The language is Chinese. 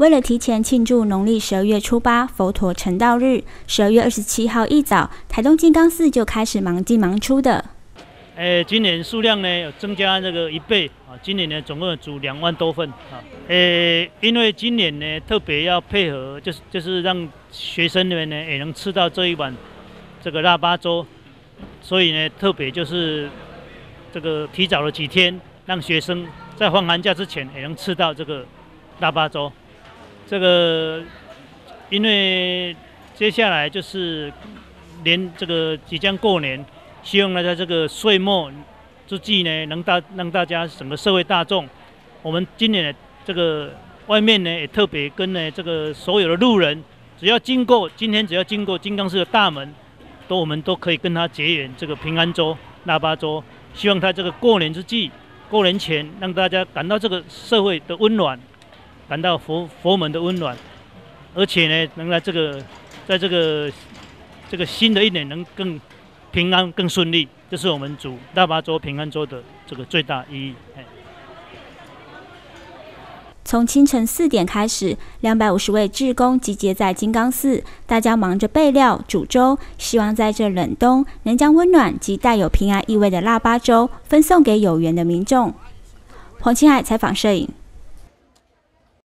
为了提前庆祝农历十二月初八佛陀成道日，十二月二十七号一早，台东金刚寺就开始忙进忙出的。诶，今年数量呢有增加这个一倍啊，今年呢总共煮两万多份啊。诶，因为今年呢特别要配合，就是就是让学生们呢也能吃到这一碗这个腊八粥，所以呢特别就是这个提早了几天，让学生在放寒假之前也能吃到这个腊八粥。这个，因为接下来就是年这个即将过年，希望呢在这个岁末之际呢，能大让大家整个社会大众，我们今年的这个外面呢也特别跟呢这个所有的路人，只要经过今天只要经过金刚寺的大门，都我们都可以跟他结缘这个平安粥、腊八粥，希望他这个过年之际、过年前，让大家感到这个社会的温暖。感到佛佛门的温暖，而且呢，能在这个，在这个这个新的一年能更平安、更顺利，这是我们主大巴州平安州的这个最大意义。从清晨四点开始，两百五十位志工集结在金刚寺，大家忙着备料煮粥，希望在这冷冬能将温暖及带有平安意味的腊八粥分送给有缘的民众。黄清海采访摄影。